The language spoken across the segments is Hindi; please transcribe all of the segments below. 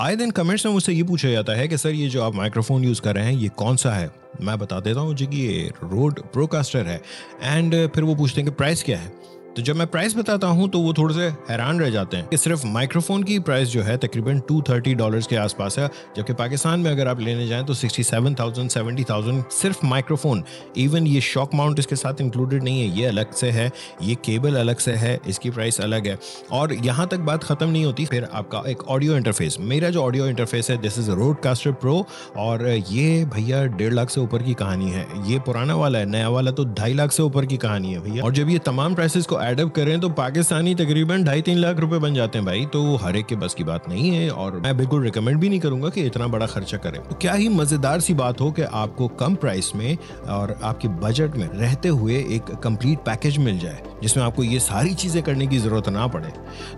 आए दिन कमेंट्स में मुझसे ये पूछा जाता है कि, सर, ये जो आप माइक्रोफोन यूज़ कर रहे हैं, ये कौन सा है? मैं बता देता हूँ, जी कि ये रोड प्रोकास्टर है। एंड फिर वो पूछते हैं कि प्राइस क्या है? तो जब मैं प्राइस बताता हूँ तो वो थोड़े से हैरान रह जाते हैं कि सिर्फ़ माइक्रोफोन की प्राइस जो है तकरीबन 230 डॉलर्स के आसपास है। जबकि पाकिस्तान में अगर आप लेने जाएँ तो 67,000 70,000 सिर्फ़ माइक्रोफोन इवन ये शॉक माउंट इसके साथ इंक्लूडेड नहीं है ये अलग से है ये केबल अलग से है इसकी प्राइस अलग है। और यहाँ तक बात खत्म नहीं होती फिर आपका एक ऑडियो इंटरफेस मेरा जो ऑडियो इंटरफेस है this is Rode Caster Pro और ये भैया डेढ़ लाख से ऊपर की कहानी है। ये पुराना वाला है नया वाला तो ढाई लाख से ऊपर की कहानी है भैया। और जब ये तमाम प्राइसेस को एडअप करें तो पाकिस्तानी तकरीबन ढाई तीन लाख रुपए बन जाते हैं भाई। तो हर एक के बस की बात नहीं है और मैं बिल्कुल रिकमेंड भी नहीं करूँगा कि इतना बड़ा खर्चा करें। तो क्या ही मज़ेदार सी बात हो कि आपको कम प्राइस में और आपके बजट में रहते हुए एक कंप्लीट पैकेज मिल जाए, जिसमें आपको ये सारी चीज़ें करने की ज़रूरत ना पड़े।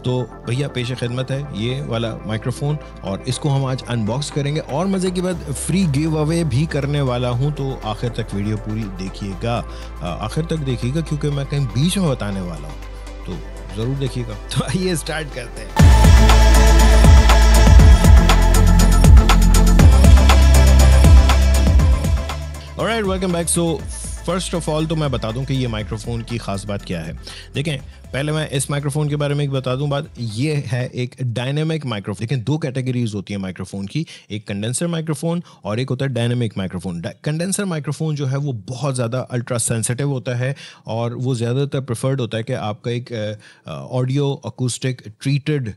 तो भैया, पेश खिदमत है, ये वाला माइक्रोफोन और इसको हम आज अनबॉक्स करेंगे। और मज़े के बाद फ्री गिव अवे भी करने वाला हूँ तो आखिर तक वीडियो पूरी देखिएगा। आखिर तक देखिएगा, क्योंकि मैं कहीं बीच में बताने वाला हूँ। तो ज़रूर देखिएगा। तो आइए स्टार्ट करते हैं। Alright, welcome back. So first of all तो मैं बता दूँ कि ये माइक्रोफोन की खास बात क्या है। देखें, पहले मैं इस माइक्रोफोन के बारे में एक बता दूँ, बात ये है एक डायनेमिक माइक्रोफोन देखें, दो कैटेगरीज होती है माइक्रोफोन की, एक कंडेंसर माइक्रोफोन और एक होता है डायनेमिक माइक्रोफोन कंडेंसर माइक्रोफोन जो है, वो बहुत ज़्यादा अल्ट्रा सेंसिटिव होता है और वो ज़्यादातर प्रेफर्ड होता है कि आपका एक ऑडियो अकूस्टिक ट्रीटेड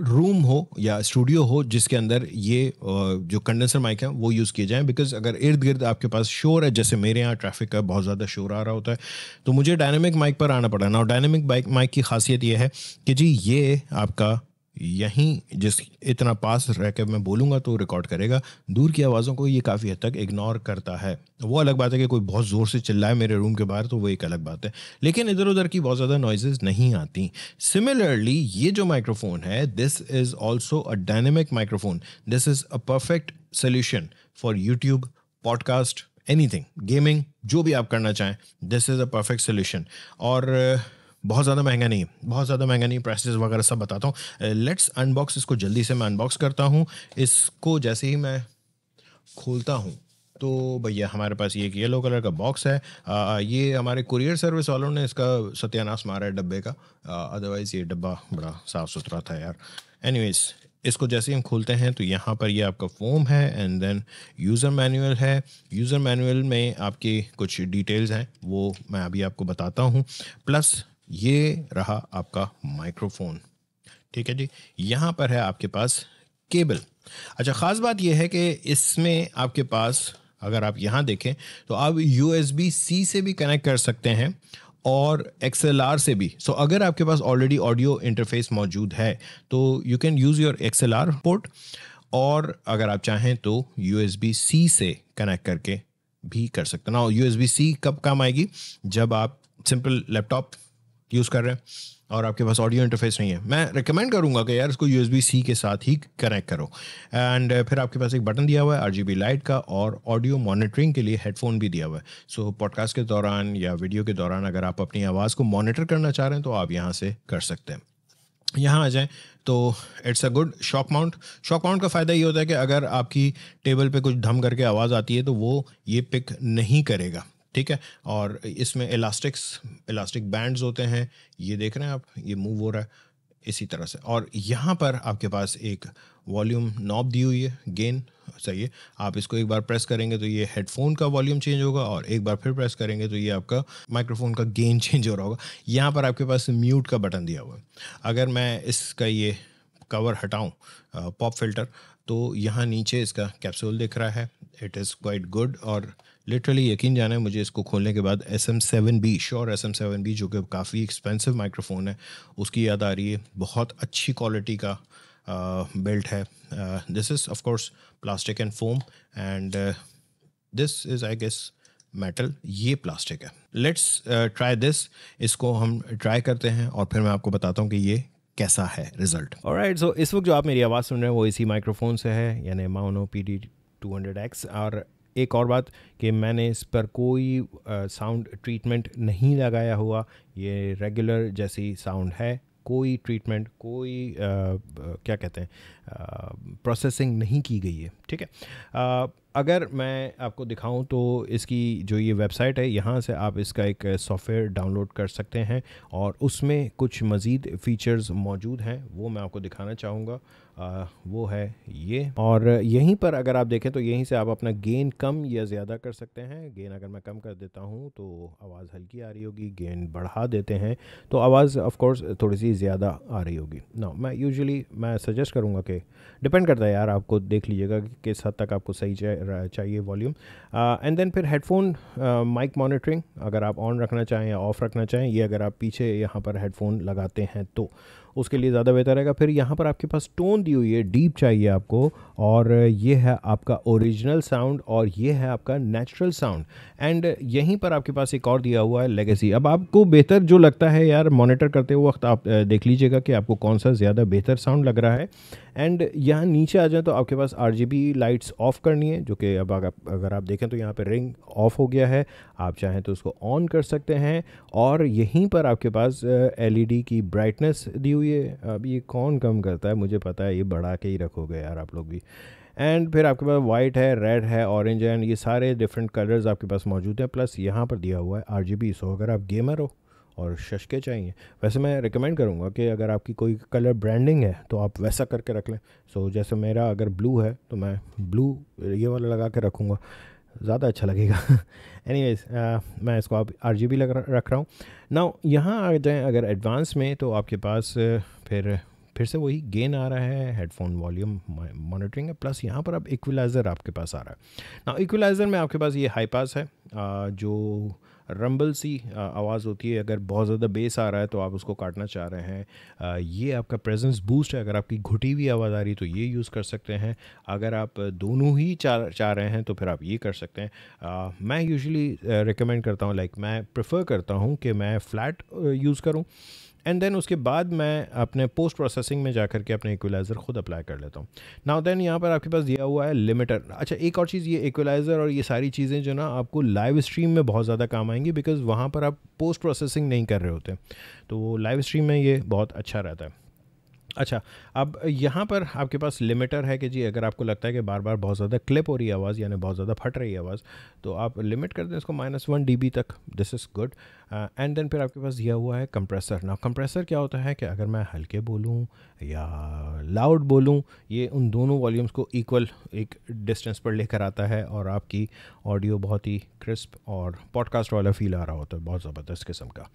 रूम हो या स्टूडियो हो जिसके अंदर ये जो कंडेंसर माइक है, वो यूज़ किए जाएँ। बिकॉज़ अगर इर्द गिर्द आपके पास शोर है, जैसे मेरे यहाँ ट्रैफ़िक का बहुत ज़्यादा शोर आ रहा होता है तो मुझे डायनेमिक माइक पर आना पड़ा। ना डायनेमिक माइक की खासियत ये है कि जी, ये आपका यहीं जिस इतना पास रह के मैं बोलूँगा तो रिकॉर्ड करेगा। दूर की आवाज़ों को ये काफ़ी हद तक इग्नोर करता है। वो अलग बात है कि कोई बहुत ज़ोर से चिल्लाए मेरे रूम के बाहर तो वो एक अलग बात है। लेकिन इधर उधर की बहुत ज़्यादा नॉइजेज नहीं आती। सिमिलरली ये जो माइक्रोफोन है this is also a dynamic microphone this is a perfect solution for YouTube podcast anything gaming जो भी आप करना चाहें this is a perfect solution और बहुत ज़्यादा महँगा नहीं है बहुत ज़्यादा महँगा नहीं प्राइसेस वगैरह सब बताता हूँ। लेट्स अनबॉक्स इसको जल्दी से मैं अनबॉक्स करता हूँ। इसको जैसे ही मैं खोलता हूँ तो भैया हमारे पास ये एक येलो कलर का बॉक्स है। आ, ये हमारे कुरियर सर्विस वालों ने इसका सत्यानाश मारा है डब्बे का। अदरवाइज़ ये डब्बा बड़ा साफ़ सुथरा था यार। एनीवेज इसको जैसे ही हम खोलते हैं तो यहाँ पर ये आपका फॉर्म है एंड देन यूज़र मैनुअल है। यूज़र मैनुअल में आपकी कुछ डिटेल्स हैं वो मैं अभी आपको बताता हूँ। प्लस ये रहा आपका माइक्रोफोन। ठीक है जी? यहाँ पर है आपके पास केबल। अच्छा ख़ास बात यह है कि इसमें आपके पास अगर आप यहाँ देखें तो आप यू सी से भी कनेक्ट कर सकते हैं और एक्सएलआर से भी। सो so, अगर आपके पास ऑलरेडी ऑडियो इंटरफेस मौजूद है तो you can use your XLR port और अगर आप चाहें तो यू सी से कनेक्ट करके भी कर सकते ना यू एस सी कब काम आएगी? जब आप सिंपल लैपटॉप यूज़ कर रहे हैं और आपके पास ऑडियो इंटरफेस नहीं है। मैं रिकमेंड करूँगा कि यार इसको यू सी के साथ ही कनेक्ट करो। एंड uh, फिर आपके पास एक बटन दिया हुआ है आरजीबी लाइट का और ऑडियो मॉनिटरिंग के लिए हेडफोन भी दिया हुआ है। सो so, पॉडकास्ट के दौरान या वीडियो के दौरान अगर आप अपनी आवाज़ को मॉनिटर करना चाह रहे हैं तो आप यहाँ से कर सकते हैं। यहाँ आ जाएँ तो it's a good shock mount shock mount का फ़ायदा ये होता है कि अगर आपकी टेबल पे कुछ धम करके आवाज़ आती है तो वो ये पिक नहीं करेगा। ठीक है? और इसमें इलास्टिक्स इलास्टिक बैंड्स होते हैं। ये देख रहे हैं आप? ये मूव हो रहा है। इसी तरह से। और यहाँ पर आपके पास एक वॉल्यूम नॉब दी हुई है। गेन सही है। आप इसको एक बार प्रेस करेंगे तो ये हेडफोन का वॉल्यूम चेंज होगा और एक बार फिर प्रेस करेंगे तो ये आपका माइक्रोफोन का गेन चेंज हो रहा होगा। यहाँ पर आपके पास म्यूट का बटन दिया हुआ है। अगर मैं इसका ये कवर हटाऊँ पॉप फ़िल्टर तो यहाँ नीचे इसका कैप्सूल दिख रहा है। इट इज़ क्वाइट गुड और लिटरली यकीन जाना है मुझे इसको खोलने के बाद S M seven B Shure S M seven B जो कि काफ़ी एक्सपेंसिव माइक्रोफोन है, उसकी याद आ रही है। बहुत अच्छी क्वालिटी का बेल्ट है। This is of course plastic and foam and this is I guess metal ये प्लास्टिक है। लेट्स ट्राई दिस इसको हम ट्राई करते हैं और फिर मैं आपको बताता हूँ कि ये कैसा है रिज़ल्ट और राइट सो इस वक्त जो आप मेरी आवाज़ सुन रहे हैं वो इसी माइक्रोफोन से है, यानी Maono P D two hundred X. और एक और बात कि मैंने इस पर कोई साउंड ट्रीटमेंट नहीं लगाया हुआ। ये रेगुलर जैसी साउंड है कोई ट्रीटमेंट कोई आ, क्या कहते हैं प्रोसेसिंग नहीं की गई है, ठीक है? अगर मैं आपको दिखाऊँ तो इसकी जो ये वेबसाइट है, यहाँ से आप इसका एक सॉफ़्टवेयर डाउनलोड कर सकते हैं और उसमें कुछ मज़ीद फ़ीचर्स मौजूद हैं, वो मैं आपको दिखाना चाहूँगा। वो है ये और यहीं पर अगर आप देखें तो यहीं से आप अपना गेन कम या ज़्यादा कर सकते हैं। गेन अगर मैं कम कर देता हूँ तो आवाज़ हल्की आ रही होगी गेन बढ़ा देते हैं तो आवाज़ ऑफ़ कोर्स थोड़ी सी ज़्यादा आ रही होगी। ना मैं यूजुअली मैं सजेस्ट करूँगा कि डिपेंड करता है यार, आपको देख लीजिएगा कि किस हद तक आपको सही चाहिए वॉल्यूम एंड देन फिर हेडफोन माइक मॉनिटरिंग अगर आप ऑन रखना चाहें या ऑफ़ रखना चाहें, ये अगर आप पीछे यहाँ पर हेडफोन लगाते हैं तो। उसके लिए ज़्यादा बेहतर रहेगा। फिर यहाँ पर आपके पास टोन दी हुई है, डीप चाहिए आपको और ये है आपका ओरिजिनल साउंड और ये है आपका नेचुरल साउंड। एंड यहीं पर आपके पास एक और दिया हुआ है, लेगेसी। अब आपको बेहतर जो लगता है यार, मॉनिटर करते वक्त आप देख लीजिएगा कि आपको कौन सा ज़्यादा बेहतर साउंड लग रहा है। एंड यहाँ नीचे आ जाए तो आपके पास आरजीबी लाइट्स ऑफ़ करनी है, जो कि अब अगर आप देखें तो यहाँ पर रिंग ऑफ़ हो गया है। आप चाहें तो उसको ऑन कर सकते हैं और यहीं पर आपके पास एलईडी की ब्राइटनेस दी हुई है अब ये कौन कम करता है? मुझे पता है ये बढ़ा के ही रखोगे यार आप लोग भी। एंड फिर आपके पास वाइट है रेड है ऑरेंज है एंड ये सारे डिफरेंट कलर्स आपके पास मौजूद हैं प्लस यहाँ पर दिया हुआ है आर जी बी सो अगर आप गेमर हो और शशके चाहिए वैसे मैं रिकमेंड करूँगा कि अगर आपकी कोई कलर ब्रांडिंग है तो आप वैसा करके रख लें। सो so, जैसे मेरा अगर ब्लू है तो मैं ब्लू ये वाला लगा के रखूँगा। ज़्यादा अच्छा लगेगा। एनी uh, मैं इसको आप आर लग रख रहा हूँ। ना यहाँ आ जाएँ अगर एडवांस में तो आपके पास फिर फिर से वही गेन आ रहा है हेडफोन वॉल्यूम मॉनिटरिंग है प्लस यहाँ पर अब इक्वलाइज़र आपके पास आ रहा है। ना इक्वलाइज़र में आपके पास ये हाई पास है। जो रंबल सी आवाज़ होती है, अगर बहुत ज़्यादा बेस आ रहा है तो आप उसको काटना चाह रहे हैं। ये आपका प्रेजेंस बूस्ट है। अगर आपकी घुटी हुई आवाज़ आ रही है तो ये यूज़ कर सकते हैं। अगर आप दोनों ही चाह चाह रहे हैं तो फिर आप ये कर सकते हैं। मैं यूजुअली रिकमेंड करता हूँ लाइक मैं प्रेफर करता हूँ कि मैं फ़्लैट यूज़ करूँ। एंड देन उसके बाद मैं अपने पोस्ट प्रोसेसिंग में जा कर के अपने इक्वलाइज़र खुद अप्लाई कर लेता हूँ। नाउ देन यहाँ पर आपके पास दिया हुआ है लिमिटर अच्छा एक और चीज़, ये इक्वलाइज़र और ये सारी चीज़ें जो ना आपको लाइव स्ट्रीम में बहुत ज़्यादा काम आएँगी बिकॉज़ वहाँ पर आप पोस्ट प्रोसेसिंग नहीं कर रहे होते। तो लाइव स्ट्रीम में ये बहुत अच्छा रहता है। अच्छा अब यहाँ पर आपके पास लिमिटर है कि जी, अगर आपको लगता है कि बार बार बहुत ज़्यादा क्लिप हो रही है आवाज़, यानी बहुत ज़्यादा फट रही है आवाज़ तो आप लिमिट कर दें इसको माइनस वन डी तक this is good and then फिर आपके पास दिया हुआ है कंप्रेसर ना कंप्रेसर क्या होता है कि अगर मैं हल्के बोलूँ या लाउड बोलूँ, ये उन दोनों वॉल्यूम्स को इक्वल एक डिस्टेंस पर लेकर आता है और आपकी ऑडियो बहुत ही क्रिस्प और पॉडकास्ट वाला फील आ रहा होता है, बहुत ज़बरदस्त किस्म का।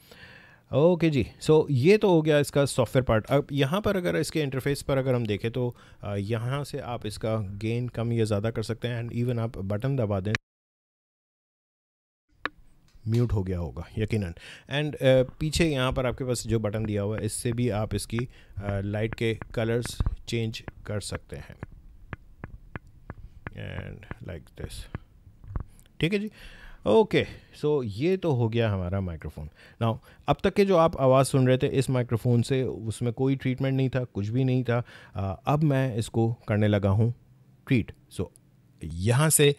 ओके जी। सो so, ये तो हो गया इसका सॉफ्टवेयर पार्ट अब यहाँ पर अगर इसके इंटरफेस पर अगर हम देखें तो यहाँ से आप इसका गेन कम या ज़्यादा कर सकते हैं एंड इवन आप बटन दबा दें। म्यूट हो गया होगा यकीनन। एंड uh, पीछे यहाँ पर आपके पास जो बटन दिया हुआ है इससे भी आप इसकी लाइट uh, के कलर्स चेंज कर सकते हैं। एंड लाइक दिस ठीक है जी? ओके सो ये तो हो गया हमारा माइक्रोफोन ना अब तक के जो आप आवाज़ सुन रहे थे इस माइक्रोफोन से उसमें कोई ट्रीटमेंट नहीं था कुछ भी नहीं था। अब मैं इसको करने लगा हूँ ट्रीट सो so, यहाँ से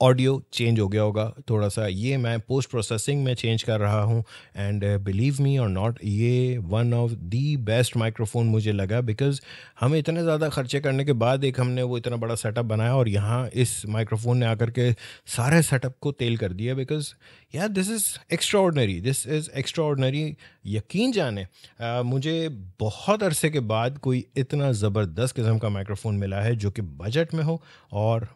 ऑडियो चेंज हो गया होगा। थोड़ा सा ये मैं पोस्ट प्रोसेसिंग में चेंज कर रहा हूँ। And believe me or not ये one of the best microphone मुझे लगा बिकॉज़ हमें इतने ज़्यादा खर्चे करने के बाद एक हमने वो इतना बड़ा सेटअप बनाया और यहाँ इस माइक्रोफोन ने आकर के सारे सेटअप को तेल कर दिया बिकॉज़ यार this is extraordinary this is extraordinary यकीन जाने आ, मुझे बहुत अरसे के बाद कोई इतना ज़बरदस्त किस्म का माइक्रोफोन मिला है जो कि बजट में हो और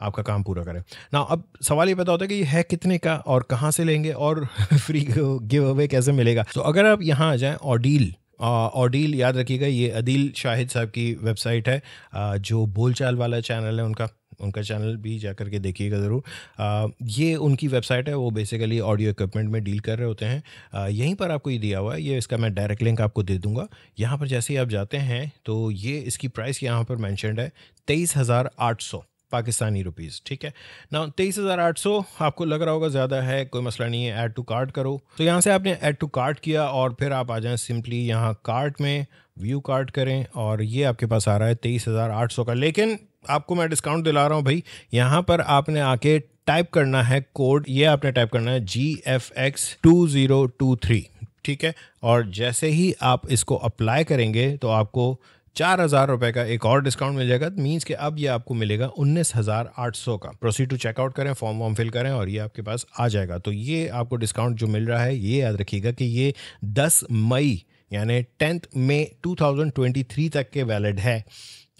आपका काम पूरा करें। ना अब सवाल ये पता होता है कि ये है कितने का और कहाँ से लेंगे और फ्री गिव अवे कैसे मिलेगा? तो अगर आप यहाँ आ जाएँ ऑडील ऑडील याद रखिएगा ये अदील शाहिद साहब की वेबसाइट है। आ, जो बोलचाल वाला चैनल है उनका उनका चैनल भी जा कर के देखिएगा ज़रूर। ये उनकी वेबसाइट है वो बेसिकली ऑडियो इक्विपमेंट में डील कर रहे होते हैं। आ, यहीं पर आपको ये दिया हुआ है ये इसका मैं डायरेक्ट लिंक आपको दे दूँगा। यहाँ पर जैसे ही आप जाते हैं तो ये इसकी प्राइस यहाँ पर मैंशनड है तेईस हज़ार आठ सौ। पाकिस्तानी रुपीज़ ठीक है? ना तेईस हज़ार आठ सौ आपको लग रहा होगा ज़्यादा है, कोई मसला नहीं है ऐड टू कार्ट करो। तो यहाँ से आपने ऐड टू कार्ट किया और फिर आप आ जाएँ सिंपली यहाँ कार्ट में व्यू कार्ट करें और ये आपके पास आ रहा है तेईस हज़ार आठ सौ का। लेकिन आपको मैं डिस्काउंट दिला रहा हूँ भाई, यहाँ पर आपने आके टाइप करना है कोड ये आपने टाइप करना है G F X two zero two three ठीक है? और जैसे ही आप इसको अप्लाई करेंगे तो आपको चार हज़ार रुपए का एक और डिस्काउंट मिल जाएगा। मीन्स कि अब ये आपको मिलेगा उन्नीस हज़ार आठ सौ का। प्रोसीड टू चेकआउट करें फॉर्म वॉर्म फिल करें और ये आपके पास आ जाएगा। तो ये आपको डिस्काउंट जो मिल रहा है, ये याद रखिएगा कि ये दस मई, यानी टेंथ मई 2023 तक के वैलिड है।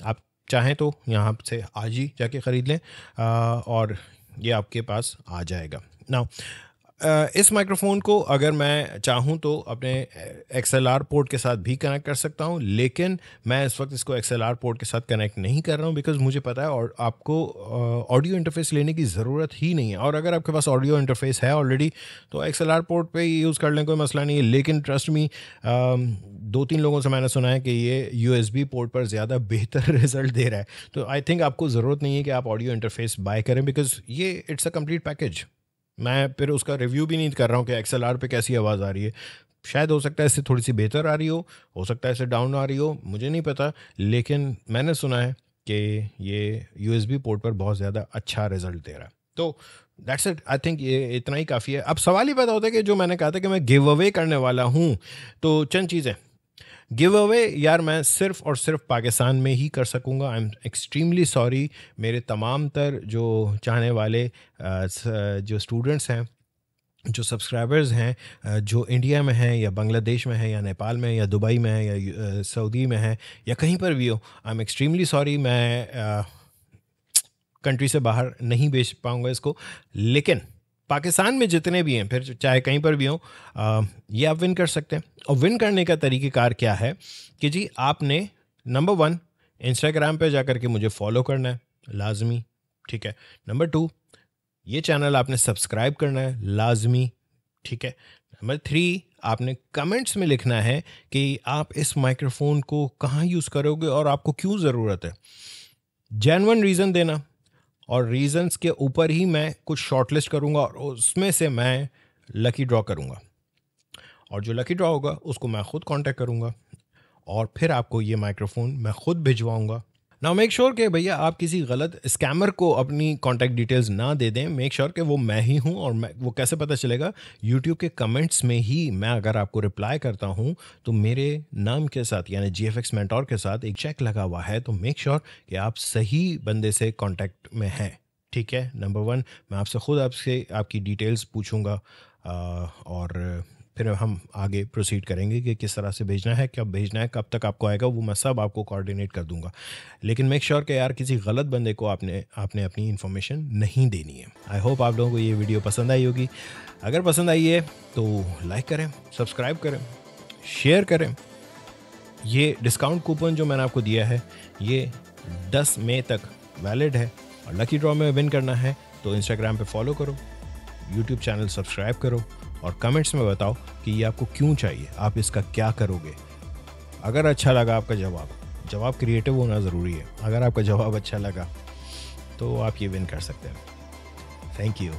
आप चाहें तो यहाँ से आज ही जाके ख़रीद लें और ये आपके पास आ जाएगा। ना इस माइक्रोफोन को अगर मैं चाहूँ तो अपने एक्स पोर्ट के साथ भी कनेक्ट कर सकता हूँ, लेकिन मैं इस वक्त इसको एक्स पोर्ट के साथ कनेक्ट नहीं कर रहा हूँ बिकॉज़ मुझे पता है और आपको ऑडियो इंटरफेस लेने की ज़रूरत ही नहीं है। और अगर आपके पास ऑडियो इंटरफेस है ऑलरेडी तो एक्स पोर्ट पे यूज़ कर लें, कोई मसला नहीं है। लेकिन ट्रस्ट मी दो तीन लोगों से मैंने सुना है कि ये यूएसबी पोर्ट पर ज़्यादा बेहतर रिज़ल्ट दे रहा है। तो आई थिंक आपको ज़रूरत नहीं है कि आप ऑडियो इंटरफेस बाय करें बिकॉज़ ये इट्स अ कंप्लीट पैकेज मैं फिर उसका रिव्यू भी नहीं कर रहा हूँ कि एक्सएल आर पे कैसी आवाज़ आ रही है। शायद हो सकता है इससे थोड़ी सी बेहतर आ रही हो हो सकता है इससे डाउन आ रही हो, मुझे नहीं पता, लेकिन मैंने सुना है कि ये यूएसबी पोर्ट पर बहुत ज़्यादा अच्छा रिज़ल्ट दे रहा है। तो दैट्स इट आई थिंक ये इतना ही काफ़ी है। अब सवाल ही पता होता है कि जो मैंने कहा था कि मैं गिव अवे करने वाला हूँ तो चंद चीज़ें। गिव अवे यार मैं सिर्फ़ और सिर्फ़ पाकिस्तान में ही कर सकूँगा। आई एम एक्सट्रीमली सॉरी मेरे तमाम तर जो चाहने वाले जो स्टूडेंट्स हैं, जो सब्सक्राइबर्स हैं जो इंडिया में हैं, या बांग्लादेश में हैं, या नेपाल में या दुबई में है, या सऊदी में है, या कहीं पर भी हो आई एम एक्सट्रीमली सॉरी मैं कंट्री से बाहर नहीं बेच पाऊँगा इसको। लेकिन पाकिस्तान में जितने भी हैं, फिर चाहे कहीं पर भी हों ये आप विन कर सकते हैं। और विन करने का तरीक़ेकार क्या है कि जी, आपने नंबर वन इंस्टाग्राम पे जाकर के मुझे फॉलो करना है, लाजमी, ठीक है। नंबर टू ये चैनल आपने सब्सक्राइब करना है, लाजमी, ठीक है। नंबर थ्री आपने कमेंट्स में लिखना है कि आप इस माइक्रोफोन को कहाँ यूज़ करोगे और आपको क्यों ज़रूरत है। जैनवन रीज़न देना और रीजंस के ऊपर ही मैं कुछ शॉर्टलिस्ट करूँगा और उसमें से मैं लकी ड्रॉ करूँगा। और जो लकी ड्रॉ होगा, उसको मैं ख़ुद कांटेक्ट करूँगा और फिर आपको ये माइक्रोफोन मैं ख़ुद भिजवाऊँगा। ना मेक श्योर कि भैया आप किसी गलत स्कैमर को अपनी कॉन्टैक्ट डिटेल्स ना दे दें। मेक श्योर sure कि वो मैं ही हूँ और मैं, वो कैसे पता चलेगा? यूट्यूब के कमेंट्स में ही मैं अगर आपको रिप्लाई करता हूँ तो मेरे नाम के साथ, यानी जी एफ़ एक्स मैंटोर के साथ एक चेक लगा हुआ है। तो मेक श्योर sure कि आप सही बंदे से कॉन्टैक्ट में हैं। ठीक है? नंबर वन मैं आपसे ख़ुद आपसे, आपकी डिटेल्स पूछूँगा और फिर हम आगे प्रोसीड करेंगे कि किस तरह से भेजना है, कब भेजना है, कब तक आपको आएगा, वो मैं सब आपको कोऑर्डिनेट कर दूँगा। लेकिन मेक श्योर sure कि यार किसी गलत बंदे को आपने आपने अपनी इन्फॉर्मेशन नहीं देनी है। आई होप आप लोगों को ये वीडियो पसंद आई होगी। अगर पसंद आई है तो लाइक करें सब्सक्राइब करें शेयर करें। ये डिस्काउंट कूपन जो मैंने आपको दिया है, ये 10 मई तक वैलिड है और लकी ड्रॉ में विन करना है तो इंस्टाग्राम पे फॉलो करो यूट्यूब चैनल सब्सक्राइब करो। और कमेंट्स में बताओ कि ये आपको क्यों चाहिए? आप इसका क्या करोगे? अगर अच्छा लगा आपका जवाब जवाब क्रिएटिव होना ज़रूरी है। अगर आपका जवाब अच्छा लगा तो आप ये विन कर सकते हैं। Thank you